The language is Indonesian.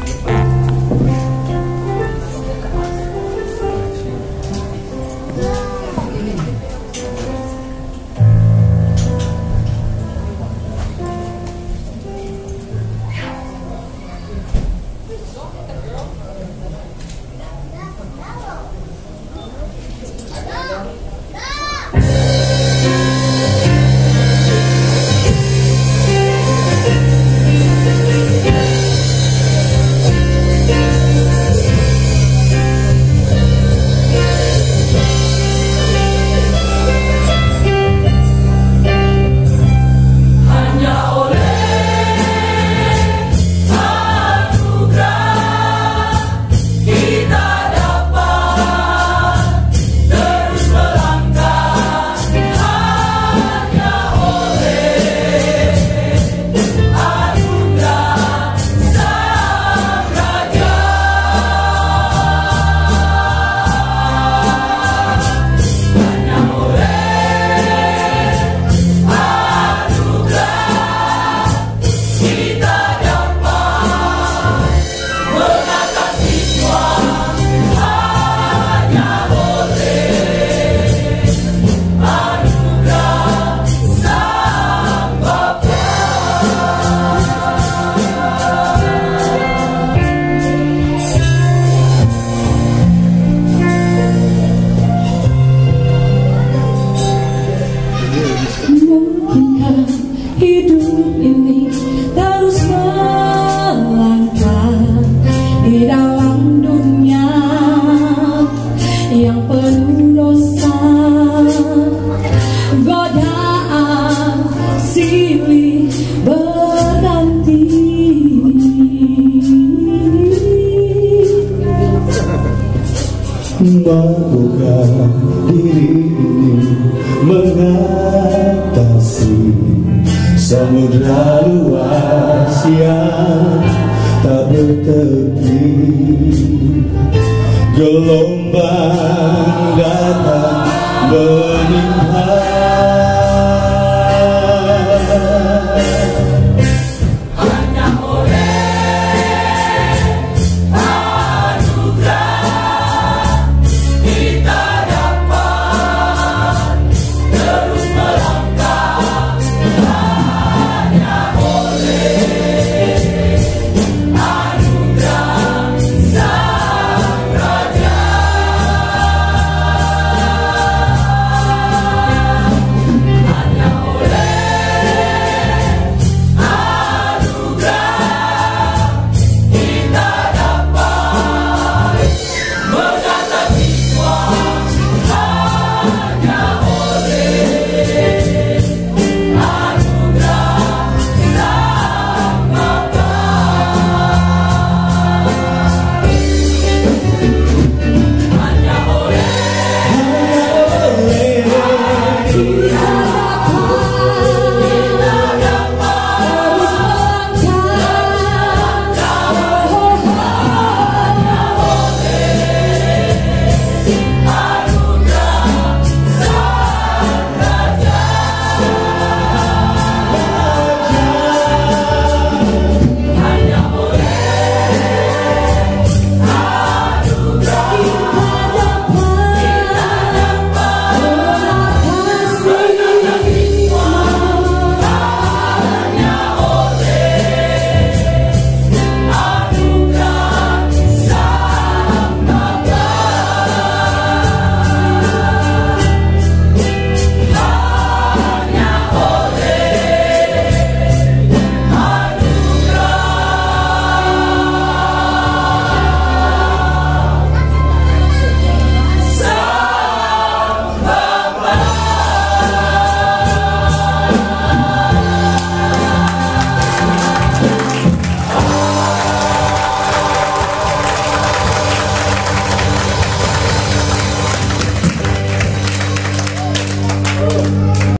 Bravo. Mampukah diri ini mengatasi Samudra luas yang tak bertepi. Gelombang datang menimpa